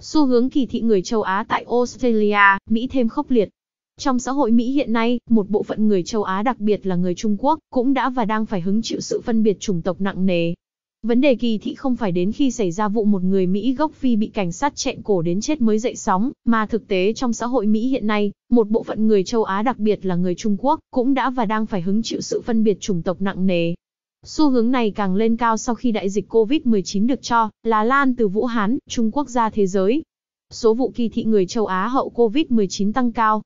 Xu hướng kỳ thị người châu Á tại Australia, Mỹ thêm khốc liệt. Trong xã hội Mỹ hiện nay, một bộ phận người châu Á đặc biệt là người Trung Quốc, cũng đã và đang phải hứng chịu sự phân biệt chủng tộc nặng nề. Vấn đề kỳ thị không phải đến khi xảy ra vụ một người Mỹ gốc Phi bị cảnh sát chẹn cổ đến chết mới dậy sóng, mà thực tế trong xã hội Mỹ hiện nay, một bộ phận người châu Á đặc biệt là người Trung Quốc, cũng đã và đang phải hứng chịu sự phân biệt chủng tộc nặng nề. Xu hướng này càng lên cao sau khi đại dịch COVID-19 được cho là lan từ Vũ Hán, Trung Quốc ra thế giới. Số vụ kỳ thị người châu Á hậu COVID-19 tăng cao.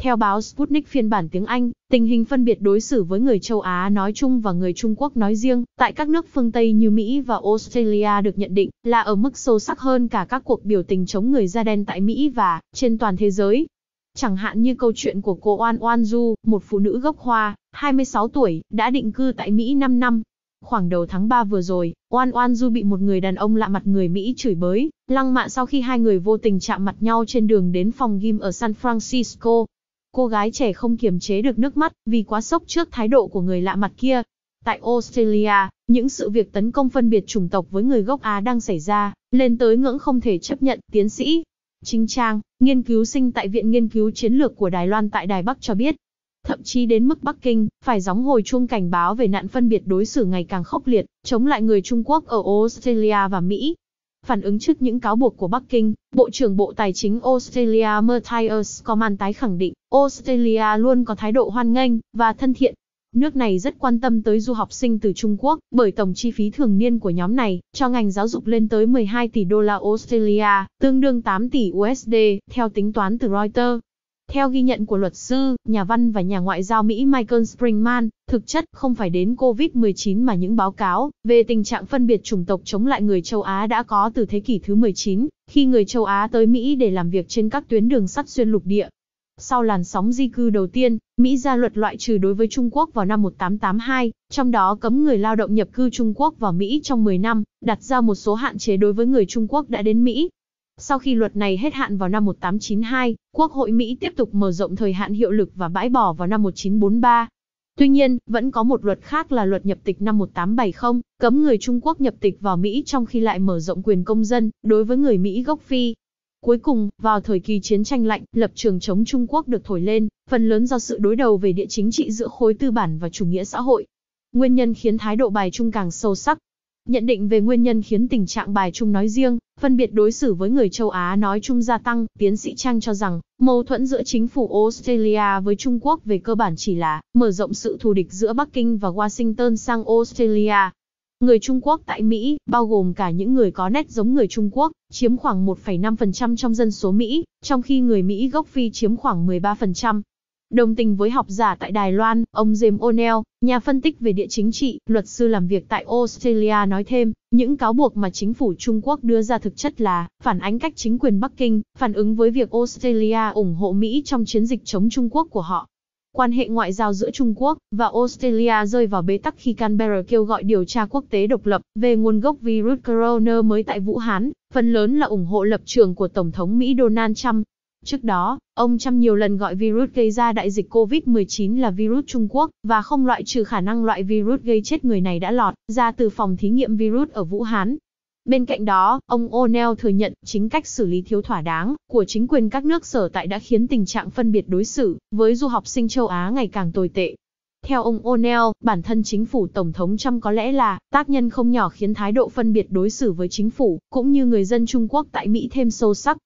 Theo báo Sputnik phiên bản tiếng Anh, tình hình phân biệt đối xử với người châu Á nói chung và người Trung Quốc nói riêng, tại các nước phương Tây như Mỹ và Australia được nhận định là ở mức sâu sắc hơn cả các cuộc biểu tình chống người da đen tại Mỹ và trên toàn thế giới. Chẳng hạn như câu chuyện của cô Oan Oan Du, một phụ nữ gốc Hoa, 26 tuổi, đã định cư tại Mỹ 5 năm. Khoảng đầu tháng 3 vừa rồi, Oan Oan Du bị một người đàn ông lạ mặt người Mỹ chửi bới, lăng mạ sau khi hai người vô tình chạm mặt nhau trên đường đến phòng gym ở San Francisco. Cô gái trẻ không kiềm chế được nước mắt vì quá sốc trước thái độ của người lạ mặt kia. Tại Australia, những sự việc tấn công phân biệt chủng tộc với người gốc Á đang xảy ra, lên tới ngưỡng không thể chấp nhận, tiến sĩ. Chính Trang, nghiên cứu sinh tại Viện Nghiên cứu Chiến lược của Đài Loan tại Đài Bắc cho biết, thậm chí đến mức Bắc Kinh, phải gióng hồi chuông cảnh báo về nạn phân biệt đối xử ngày càng khốc liệt, chống lại người Trung Quốc ở Australia và Mỹ. Phản ứng trước những cáo buộc của Bắc Kinh, Bộ trưởng Bộ Tài chính Australia Matthias Coman tái khẳng định, Australia luôn có thái độ hoan nghênh và thân thiện. Nước này rất quan tâm tới du học sinh từ Trung Quốc, bởi tổng chi phí thường niên của nhóm này cho ngành giáo dục lên tới 12 tỷ đô la Australia, tương đương 8 tỷ USD, theo tính toán từ Reuters. Theo ghi nhận của luật sư, nhà văn và nhà ngoại giao Mỹ Michael Springman, thực chất không phải đến COVID-19 mà những báo cáo về tình trạng phân biệt chủng tộc chống lại người châu Á đã có từ thế kỷ thứ 19, khi người châu Á tới Mỹ để làm việc trên các tuyến đường sắt xuyên lục địa. Sau làn sóng di cư đầu tiên, Mỹ ra luật loại trừ đối với Trung Quốc vào năm 1882, trong đó cấm người lao động nhập cư Trung Quốc vào Mỹ trong 10 năm, đặt ra một số hạn chế đối với người Trung Quốc đã đến Mỹ, sau khi luật này hết hạn vào năm 1892, Quốc hội Mỹ tiếp tục mở rộng thời hạn hiệu lực và bãi bỏ vào năm 1943. Tuy nhiên, vẫn có một luật khác là luật nhập tịch năm 1870, cấm người Trung Quốc nhập tịch vào Mỹ trong khi lại mở rộng quyền công dân đối với người Mỹ gốc Phi. Cuối cùng, vào thời kỳ chiến tranh lạnh, lập trường chống Trung Quốc được thổi lên, phần lớn do sự đối đầu về địa chính trị giữa khối tư bản và chủ nghĩa xã hội. Nguyên nhân khiến thái độ bài trung càng sâu sắc, Nhận định về nguyên nhân khiến tình trạng bài trung nói riêng, phân biệt đối xử với người châu Á nói chung gia tăng, tiến sĩ Trang cho rằng, mâu thuẫn giữa chính phủ Australia với Trung Quốc về cơ bản chỉ là mở rộng sự thù địch giữa Bắc Kinh và Washington sang Australia. Người Trung Quốc tại Mỹ, bao gồm cả những người có nét giống người Trung Quốc, chiếm khoảng 1,5% trong dân số Mỹ, trong khi người Mỹ gốc Phi chiếm khoảng 13%. Đồng tình với học giả tại Đài Loan, ông James O'Neill, nhà phân tích về địa chính trị, luật sư làm việc tại Australia nói thêm, những cáo buộc mà chính phủ Trung Quốc đưa ra thực chất là phản ánh cách chính quyền Bắc Kinh phản ứng với việc Australia ủng hộ Mỹ trong chiến dịch chống Trung Quốc của họ. Quan hệ ngoại giao giữa Trung Quốc và Australia rơi vào bế tắc khi Canberra kêu gọi điều tra quốc tế độc lập về nguồn gốc virus corona mới tại Vũ Hán, phần lớn là ủng hộ lập trường của Tổng thống Mỹ Donald Trump. Trước đó, ông Trump nhiều lần gọi virus gây ra đại dịch COVID-19 là virus Trung Quốc, và không loại trừ khả năng loại virus gây chết người này đã lọt ra từ phòng thí nghiệm virus ở Vũ Hán. Bên cạnh đó, ông O'Neill thừa nhận chính cách xử lý thiếu thỏa đáng của chính quyền các nước sở tại đã khiến tình trạng phân biệt đối xử với du học sinh châu Á ngày càng tồi tệ. Theo ông O'Neill, bản thân chính phủ Tổng thống Trump có lẽ là tác nhân không nhỏ khiến thái độ phân biệt đối xử với chính phủ, cũng như người dân Trung Quốc tại Mỹ thêm sâu sắc.